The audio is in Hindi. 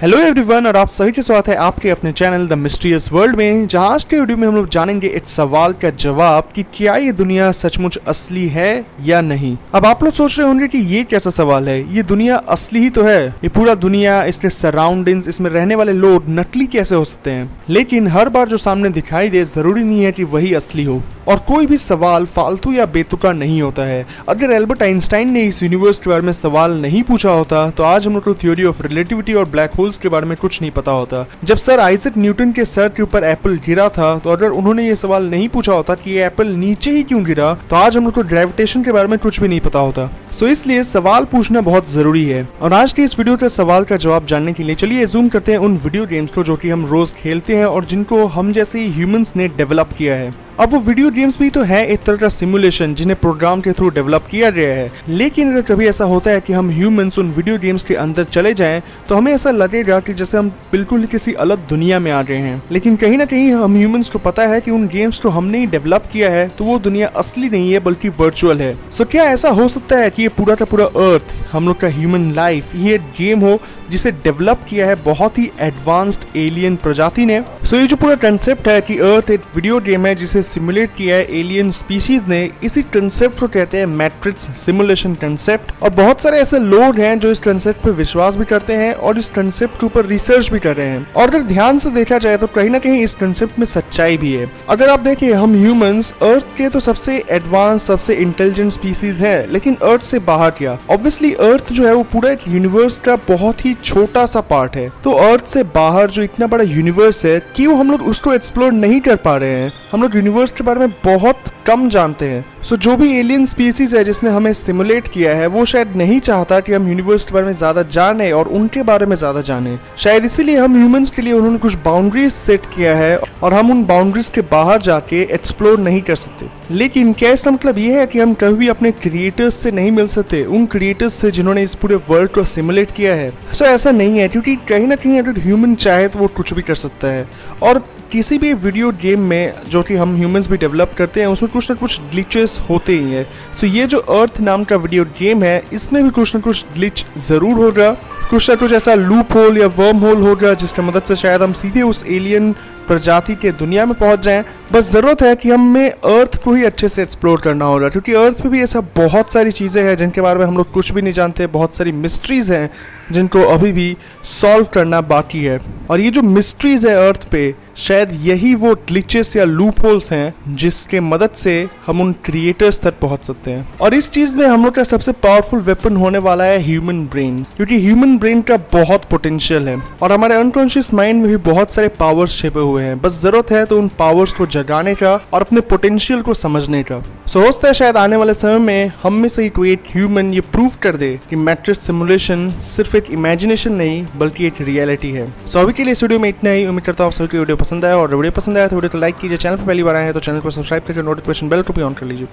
हेलो एवरीवन और आप सभी के स्वागत है आपके अपने चैनल द मिस्टीरियस वर्ल्ड में, जहाँ आज के वीडियो में हम लोग जानेंगे इस सवाल का जवाब कि क्या ये दुनिया सचमुच असली है या नहीं। अब आप लोग सोच रहे होंगे कि ये कैसा सवाल है? ये दुनिया असली ही तो है। ये पूरा दुनिया, इसके सराउंडिंग्स इसमें रहने वाले लोग, नकली कैसे हो सकते हैं? लेकिन हर बार जो सामने दिखाई दे, ज़रूरी नहीं है कि वही असली हो। और कोई भी सवाल फालतू या बेतुका नहीं होता है। अगर एल्बर्ट आइंस्टाइन ने इस यूनिवर्स के बारे में सवाल नहीं पूछा होता तो आज हम लोग को थ्योरी ऑफ़ रिलेटिविटी और ब्लैक होल्स के बारे में कुछ नहीं पता होता। जब सर आइजक न्यूटन के सर के ऊपर एप्पल गिरा था तो अगर उन्होंने ये सवाल नहीं पूछा होता कि ये एप्पल नीचे ही क्यों गिरा तो आज हम लोग को ग्रेविटेशन के बारे में कुछ भी नहीं पता होता। सो इसलिए सवाल पूछना बहुत ज़रूरी है। और आज के इस वीडियो के सवाल का जवाब जानने के लिए चलिए जूम करते हैं उन वीडियो गेम्स को जो कि हम रोज खेलते हैं और जिनको हम जैसे ह्यूमंस ने डेवलप किया है। अब वो वीडियो गेम्स भी तो है एक तरह का सिमुलेशन जिन्हें प्रोग्राम के थ्रू डेवलप किया गया है। लेकिन अगर कभी ऐसा होता है कि हम ह्यूमंस उन वीडियो गेम्स के अंदर चले जाएँ तो हमें ऐसा लगेगा कि जैसे हम बिल्कुल किसी अलग दुनिया में आ गए हैं। लेकिन कहीं ना कहीं हम ह्यूमंस को पता है कि उन गेम्स को हमने ही डेवलप किया है तो वो दुनिया असली नहीं है, बल्कि वर्चुअल है। सो क्या ऐसा हो सकता है कि ये पूरा का पूरा अर्थ हम लोग का ह्यूमन लाइफ ये गेम हो, जिसे डेवलप किया है बहुत ही एडवांस्ड एलियन प्रजाति ने। सो so, ये जो पूरा कंसेप्ट है कि अर्थ एक वीडियो गेम है जिसे सिमुलेट किया है एलियन स्पीशीज ने, इसी कंसेप्ट को कहते हैं मैट्रिक्स सिमुलेशन कंसेप्ट और बहुत सारे ऐसे लोग हैं जो इस कंसेप्ट पे विश्वास भी करते हैं और इस कंसेप्ट के ऊपर रिसर्च भी कर रहे हैं। और अगर ध्यान से देखा जाए तो कहीं ना कहीं इस कंसेप्ट में सच्चाई भी है। अगर आप देखिए, हम ह्यूमंस अर्थ के तो सबसे एडवांस सबसे इंटेलिजेंट स्पीसीज है, लेकिन अर्थ से बाहर किया। ऑब्वियसली अर्थ जो है, वो पूरा एक यूनिवर्स का बहुत ही छोटा सा पार्ट है। तो अर्थ से बाहर जो इतना बड़ा यूनिवर्स है, क्यों हम लोग उसको एक्सप्लोर नहीं कर पा रहे हैं? हम लोग यूनिवर्स के बारे में बहुत कम जानते हैं। सो so, जो भी एलियन स्पीसीज है जिसने हमें स्टिमुलेट किया है वो शायद नहीं चाहता कि हम यूनिवर्स के बारे में ज़्यादा जाने और उनके बारे में ज़्यादा जाने। शायद इसीलिए हम ह्यूमंस के लिए उन्होंने कुछ बाउंड्रीज सेट किया है और हम उन बाउंड्रीज के बाहर जाके एक्सप्लोर नहीं कर सकते। लेकिन क्या इसका मतलब ये है कि हम कभी भी अपने क्रिएटर्स से नहीं मिल सकते उन क्रिएटर्स से जिन्होंने इस पूरे वर्ल्ड को सिमुलेट किया है? सो so, ऐसा नहीं है क्योंकि कहीं ना कहीं अगर ह्यूमन चाहे तो वो कुछ भी कर सकता है। और किसी भी वीडियो गेम में जो कि हम ह्यूमंस भी डेवलप करते हैं, उसमें कुछ ना कुछ ग्लिचेस होते ही हैं। सो so, ये जो अर्थ नाम का वीडियो गेम है, इसमें भी कुछ ना कुछ ग्लिच ज़रूर होगा कुछ ना कुछ ऐसा लूप होल या वर्म होल होगा जिसकी मदद से शायद हम सीधे उस एलियन प्रजाति के दुनिया में पहुँच जाएँ। बस ज़रूरत है कि हमें अर्थ को ही अच्छे से एक्सप्लोर करना होगा क्योंकि अर्थ पे भी ऐसा बहुत सारी चीज़ें हैं, जिनके बारे में हम लोग कुछ भी नहीं जानते। बहुत सारी मिस्ट्रीज़ हैं, जिनको अभी भी सॉल्व करना बाकी है। और ये जो मिस्ट्रीज़ है अर्थ पे शायद यही वो ग्लिचेस या लूप होल्स हैं जिसके मदद से हम उन क्रिएटर्स तक पहुँच सकते हैं। और इस चीज़ में हम लोग का सबसे पावरफुल वेपन होने वाला है ह्यूमन ब्रेन क्योंकि ह्यूमन ब्रेन का बहुत पोटेंशियल है। और हमारे अनकॉन्शियस माइंड में भी बहुत सारे पावर्स छिपे हुए हैं। बस ज़रूरत है तो उन पावर्स को जगाने का और अपने पोटेंशियल को समझने का। सो होता है शायद आने वाले समय में हम में से ही कोई एक ह्यूमन ये प्रूव कर दे कि मैट्रिक्स सिमुलेशन सिर्फ़ एक इमेजिनेशन नहीं, बल्कि एक रियलिटी है। सो अभी के लिए इस वीडियो में इतना ही। उम्मीद करता हूँ सभी वीडियो पसंद आया और वीडियो पसंद आया तो वीडियो को लाइक कीजिए। चैनल पर पहली बार आए हैं तो चैनल को सब्सक्राइब करके नोटिफिकेशन बेल को भी ऑन कर लीजिए।